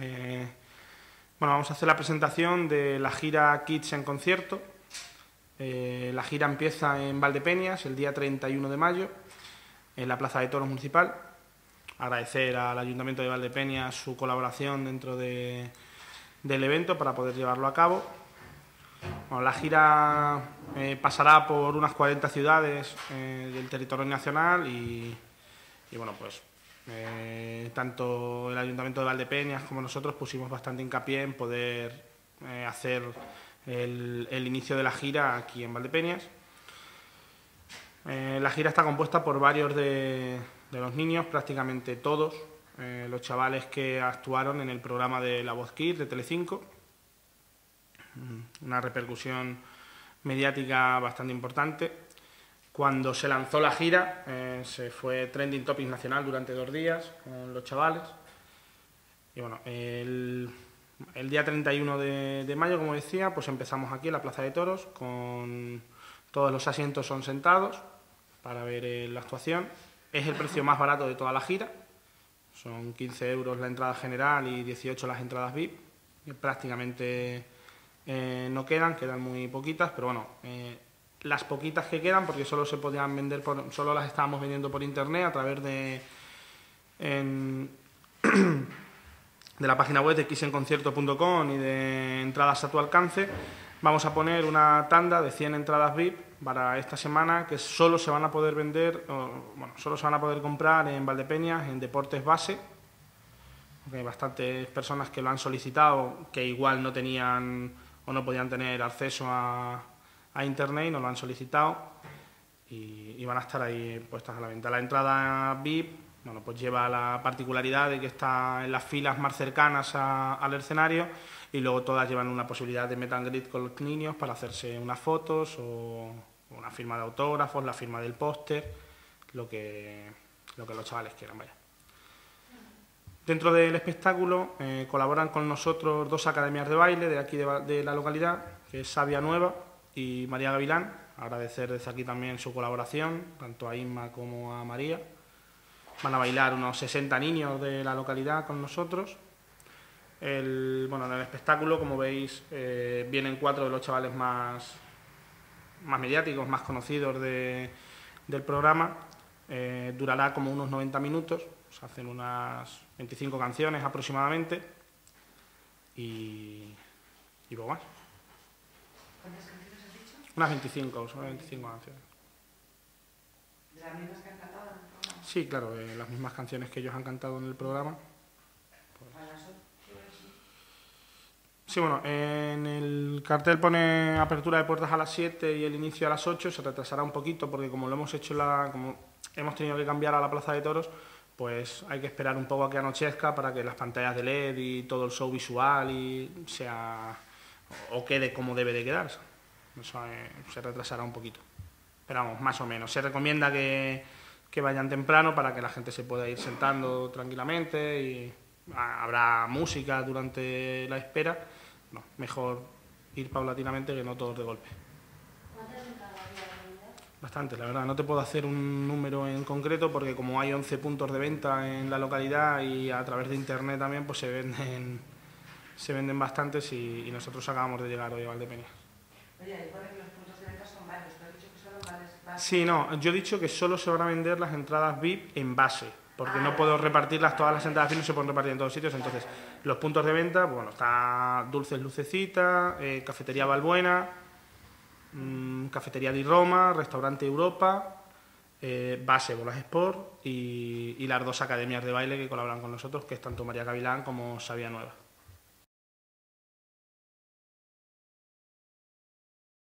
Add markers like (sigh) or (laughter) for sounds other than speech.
Eh, bueno, vamos a hacer la presentación de la gira Kids en concierto. Eh, la gira empieza en Valdepeñas el día 31 de mayo, en la Plaza de Toros Municipal. Agradecer al Ayuntamiento de Valdepeñas su colaboración dentro del evento para poder llevarlo a cabo. la gira eh, pasará por unas 40 ciudades del territorio nacional y bueno, pues eh, tanto el Ayuntamiento de Valdepeñas como nosotros pusimos bastante hincapié en poder eh, hacer el, inicio de la gira aquí en Valdepeñas. Eh, la gira está compuesta por varios de, los niños, prácticamente todos, los chavales que actuaron en el programa de La Voz Kid de Telecinco. Mm, una repercusión mediática bastante importante. Cuando se lanzó la gira, eh, se fue trending topic nacional durante dos días con los chavales. Y bueno, el, día 31 de, mayo, como decía, pues empezamos aquí en la Plaza de Toros, con todos los asientos son sentados para ver eh, la actuación. Es el precio más barato de toda la gira, son 15 euros la entrada general y 18 las entradas VIP. Prácticamente eh, no quedan, quedan muy poquitas, pero bueno, las poquitas que quedan, porque solo se podían vender, por, solo las estábamos vendiendo por internet a través de, (clears throat) de la página web de xenconcierto.com y de entradas a tu alcance. Vamos a poner una tanda de 100 entradas VIP para esta semana que solo se van a poder vender, bueno, solo se van a poder comprar en Valdepeñas, en Deportes Base. hay bastantes personas que lo han solicitado que igual no tenían o no podían tener acceso a, a internet y nos lo han solicitado y, van a estar ahí puestas a la venta. La entrada VIP bueno, pues lleva la particularidad de que está en las filas más cercanas al escenario y luego todas llevan una posibilidad de meet and con los niños para hacerse unas fotos o una firma de autógrafos, la firma del póster, lo que, lo que los chavales quieran. Dentro del espectáculo eh, colaboran con nosotros dos academias de baile de aquí de la localidad, que es Sabia Nueva y María Gavilán. Agradecer desde aquí también su colaboración, tanto a Inma como a María. Van a bailar unos 60 niños de la localidad con nosotros. El, bueno, en el espectáculo, como veis, eh, vienen cuatro de los chavales más, más mediáticos, más conocidos del programa. Eh, durará como unos 90 minutos, se hacen unas 25 canciones aproximadamente y, y poco más. Unas 25, son 25 canciones. ¿De las mismas que han cantado en el programa? Sí, claro, de las mismas canciones que ellos han cantado en el programa. Sí, bueno, en el cartel pone apertura de puertas a las 7 y el inicio a las 8, se retrasará un poquito porque como lo hemos hecho la, como hemos tenido que cambiar a la Plaza de Toros, pues hay que esperar un poco a que anochezca para que las pantallas de LED y todo el show visual y sea o quede como debe de quedarse. Eso eh, se retrasará un poquito. Pero vamos, más o menos. Se recomienda que, vayan temprano para que la gente se pueda ir sentando tranquilamente y habrá música durante la espera. No, mejor ir paulatinamente que no todos de golpe. Bastante, la verdad. No te puedo hacer un número en concreto porque como hay 11 puntos de venta en la localidad y a través de internet también, pues se venden, se venden bastantes y, nosotros acabamos de llegar hoy a Valdepeñas. Oye, que los puntos de venta son varios, pero dicho que solo vales Sí, no, yo he dicho que solo se van a vender las entradas VIP en base, porque no ah. puedo repartirlas, todas las entradas VIP no se pueden repartir en todos sitios, entonces los puntos de venta, bueno, está Dulces Lucecita, eh, Cafetería Balbuena, mmm, Cafetería di Roma, Restaurante Europa, eh, Base Bolas Sport y, y, las dos academias de baile que colaboran con nosotros, que es tanto María Gavilán como Sabia Nueva.